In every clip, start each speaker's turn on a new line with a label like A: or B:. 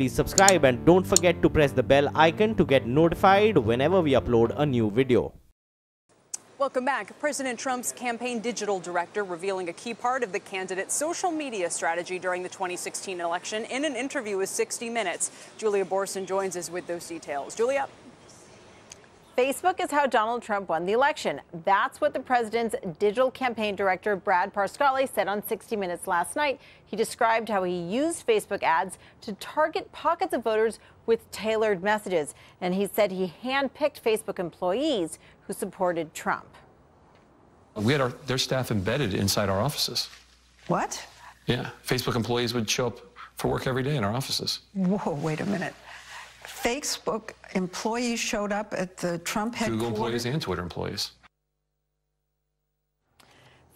A: please subscribe and don't forget to press the bell icon to get notified whenever we upload a new video.
B: Welcome back. President Trump's campaign digital director revealing a key part of the candidate's social media strategy during the 2016 election in an interview with 60 Minutes. Julia Boorstin joins us with those details. Julia?
C: Facebook is how Donald Trump won the election. That's what the president's digital campaign director, Brad Parscale, said on 60 Minutes last night. He described how he used Facebook ads to target pockets of voters with tailored messages. And he said he handpicked Facebook employees who supported Trump.
D: We had our, their staff embedded inside our offices.
E: What?
D: Yeah, Facebook employees would show up for work every day in our offices.
E: Whoa, wait a minute. Facebook employees showed up at the Trump headquarters.
D: Google employees and Twitter employees.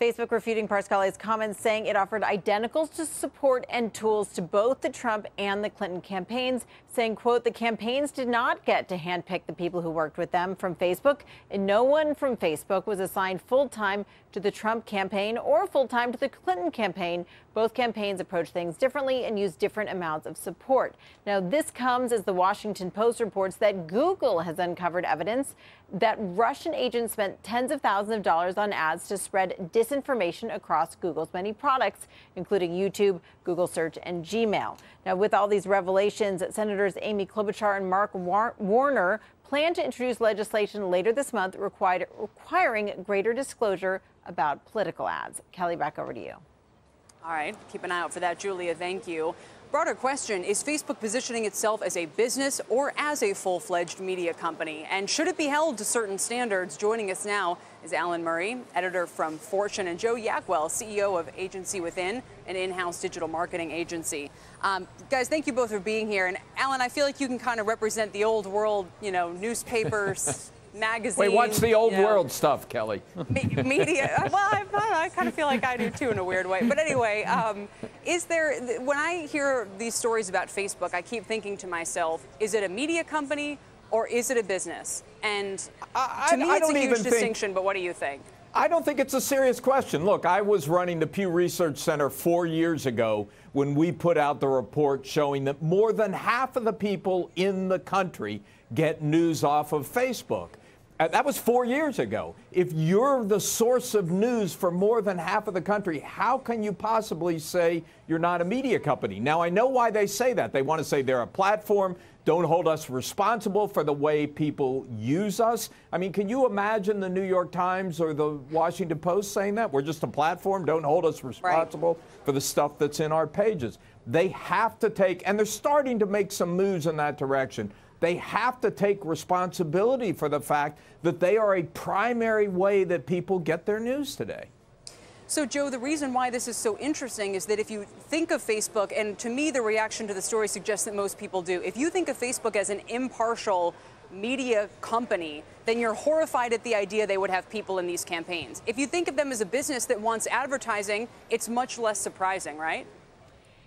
C: Facebook refuting Parscale's comments, saying it offered identical to support and tools to both the Trump and the Clinton campaigns, saying, quote, the campaigns did not get to handpick the people who worked with them from Facebook, and no one from Facebook was assigned full time to the Trump campaign or full time to the Clinton campaign. Both campaigns approach things differently and use different amounts of support. Now, this comes as the Washington Post reports that Google has uncovered evidence that Russian agents spent tens of thousands of dollars on ads to spread disinformation across Google's many products, including YouTube, Google Search, and Gmail. Now, with all these revelations, Senators Amy Klobuchar and Mark War- Warner plan to introduce legislation later this month required, requiring greater disclosure about political ads. Kelly, back over to you.
B: All right, keep an eye out for that, Julia. Thank you. Broader question Is Facebook positioning itself as a business or as a full fledged media company? And should it be held to certain standards? Joining us now is Alan Murray, editor from Fortune, and Joe Yakuel, CEO of Agency Within, an in house digital marketing agency. Um, guys, thank you both for being here. And Alan, I feel like you can kind of represent the old world, you know, newspapers. magazine.
F: Wait, what's the old
B: you know,
F: world stuff, Kelly?
B: me- media. Well, I, I kind of feel like I do too in a weird way. But anyway, um, is there, when I hear these stories about Facebook, I keep thinking to myself, is it a media company or is it a business? And
F: I-
B: to me,
F: I
B: it's a
F: don't
B: huge
F: even think-
B: distinction, but what do you think?
F: I don't think it's a serious question. Look, I was running the Pew Research Center four years ago when we put out the report showing that more than half of the people in the country get news off of Facebook. Uh, That was four years ago. If you're the source of news for more than half of the country, how can you possibly say you're not a media company? Now, I know why they say that. They want to say they're a platform. Don't hold us responsible for the way people use us. I mean, can you imagine the New York Times or the Washington Post saying that? We're just a platform. Don't hold us responsible for the stuff that's in our pages. They have to take, and they're starting to make some moves in that direction. They have to take responsibility for the fact that they are a primary way that people get their news today.
B: So, Joe, the reason why this is so interesting is that if you think of Facebook, and to me, the reaction to the story suggests that most people do, if you think of Facebook as an impartial media company, then you're horrified at the idea they would have people in these campaigns. If you think of them as a business that wants advertising, it's much less surprising, right?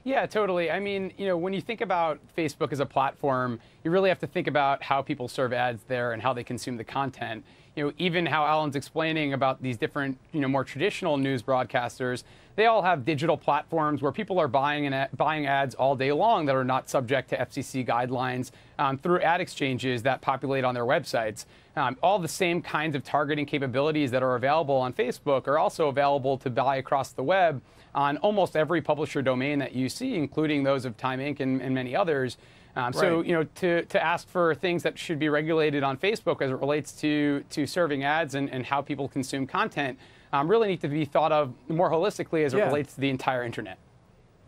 G: Yeah, totally. I mean, you know, when you think about Facebook as a platform, you really have to think about how people serve ads there and how they consume the content. You know, even how Alan's explaining about these different, you know, more traditional news broadcasters, they all have digital platforms where people are buying and buying ads all day long that are not subject to FCC guidelines um, through ad exchanges that populate on their websites. Um, all the same kinds of targeting capabilities that are available on Facebook are also available to buy across the web on almost every publisher domain that you see, including those of Time Inc. and, and many others. Um, So,
F: Right.
G: you know, to, to ask for things that should be regulated on Facebook as it relates to, to serving ads and, and how people consume content um, really need to be thought of more holistically as it
F: Yeah.
G: relates to the entire internet.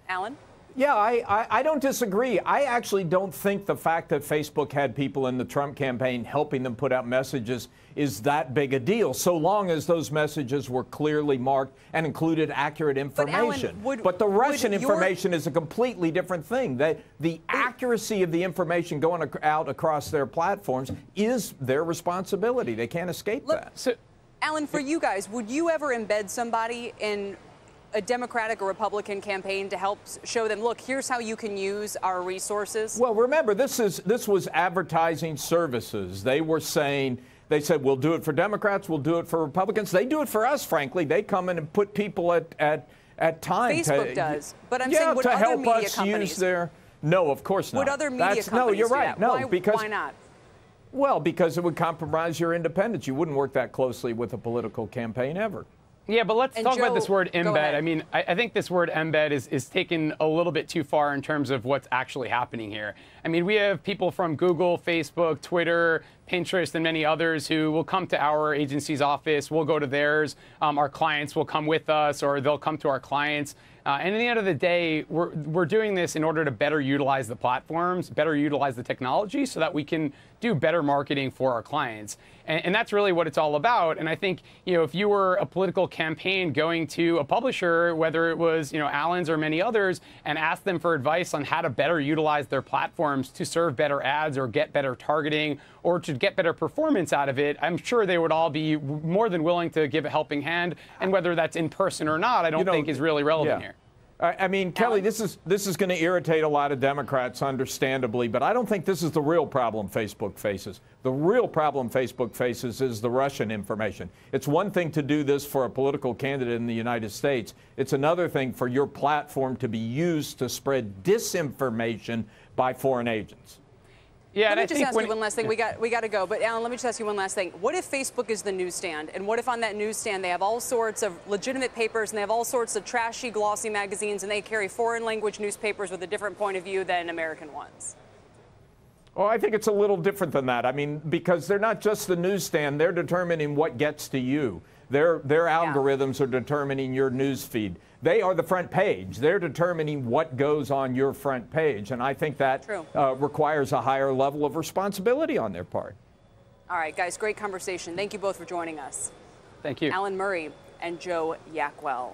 B: Alan?
F: Yeah, I, I, I don't disagree. I actually don't think the fact that Facebook had people in the Trump campaign helping them put out messages is that big a deal, so long as those messages were clearly marked and included accurate
B: Alan,
F: information.
B: would-
F: but the
B: would
F: Russian
B: your-
F: information is a completely different thing. That the accuracy of the information going ac- out across their platforms is their responsibility. They can't escape
B: Look,
F: that.
G: So,
B: Alan, for you guys, would you ever embed somebody in a Democratic or Republican campaign to help show them, look, here's how you can use our resources?
F: Well, remember, this is this was advertising services. They were saying they said we'll do it for Democrats, we'll do it for Republicans. They do it for us, frankly. They come in and put people at at at time.
B: Facebook
F: to,
B: does, but I'm
F: yeah,
B: saying would
F: to
B: other
F: help
B: media
F: us
B: companies-
F: use their No, of course not.
B: Would other media
F: That's,
B: companies
F: no, you're right. No,
B: why,
F: because
B: why not?
F: Well, because it would compromise your independence. You wouldn't work that closely with a political campaign ever.
G: Yeah, but let's
B: And
G: talk about this word embed. I mean, I, I think this word embed is, is taken a little bit too far in terms of what's actually happening here. I mean, we have people from Google, Facebook, Twitter, Pinterest, and many others who will come to our agency's office. We'll go to theirs. Um, our clients will come with us, or they'll come to our clients. Uh, and at the end of the day, we're, we're doing this in order to better utilize the platforms, better utilize the technology so that we can do better marketing for our clients. And, and that's really what it's all about. And I think, you know, if you were a political campaign going to a publisher, whether it was, you know, Alan's or many others, and asked them for advice on how to better utilize their platforms to serve better ads or get better targeting or to get better performance out of it, I'm sure they would all be more than willing to give a helping hand. And whether that's in person or not, I don't
F: You know,
G: think is really relevant
F: yeah.
G: here.
F: I I mean, Kelly, this is this is going to irritate a lot of Democrats, understandably, but I don't think this is the real problem Facebook faces. The real problem Facebook faces is the Russian information. It's one thing to do this for a political candidate in the United States. It's another thing for your platform to be used to spread disinformation by foreign agents.
G: Yeah,
B: Let
G: and
B: me
G: I
B: just
G: think
B: ask
G: when,
B: you one last thing. We got we got to go. But Alan, let me just ask you one last thing. What if Facebook is the newsstand, and what if on that newsstand they have all sorts of legitimate papers and they have all sorts of trashy, glossy magazines, and they carry foreign language newspapers with a different point of view than American ones?
F: Well, I think it's a little different than that. I mean, because they're not just the newsstand, they're determining what gets to you. Their, their algorithms are determining your news feed. They are the front page. They're determining what goes on your front page. And I think that uh, requires a higher level of responsibility on their part.
B: All right, guys, great conversation. Thank you both for joining us.
G: thank you.
B: Alan Murray and Joe Yakuel.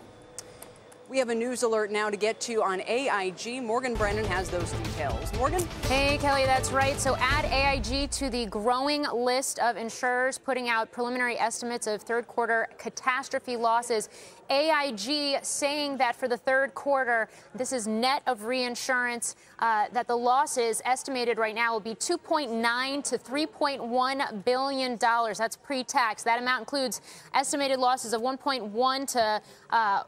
B: We have a news alert now to get to on AIG. Morgan Brennan has those details. Morgan?
H: Hey, Kelly, that's right. So add AIG to the growing list of insurers putting out preliminary estimates of third quarter catastrophe losses. AIG saying that for the third quarter, this is net of reinsurance, uh, that the losses estimated right now will be 2.9 to 3.1 billion dollars. That's pre-tax. That amount includes estimated losses of 1.1 to uh,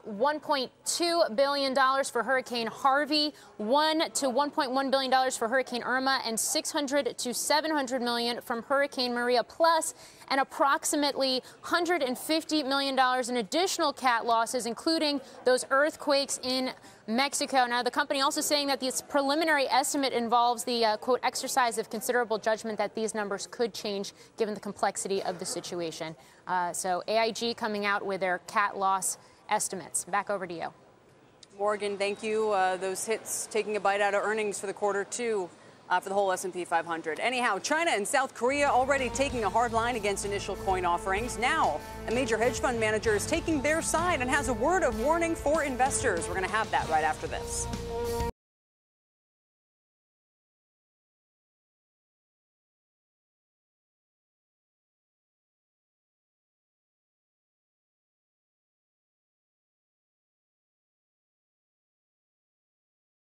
H: 1.2 billion dollars for Hurricane Harvey, 1 to 1.1 billion dollars for Hurricane Irma, and 600 to 700 million from Hurricane Maria, plus and approximately $150 million in additional cat losses, including those earthquakes in Mexico. Now, the company also saying that this preliminary estimate involves the uh, quote exercise of considerable judgment that these numbers could change given the complexity of the situation. Uh, so, AIG coming out with their cat loss estimates. Back over to you.
B: Morgan, thank you. Uh, those hits taking a bite out of earnings for the quarter two. Uh, for the whole S&P 500. Anyhow, China and South Korea already taking a hard line against initial coin offerings. Now, a major hedge fund manager is taking their side and has a word of warning for investors. We're going to have that right after this.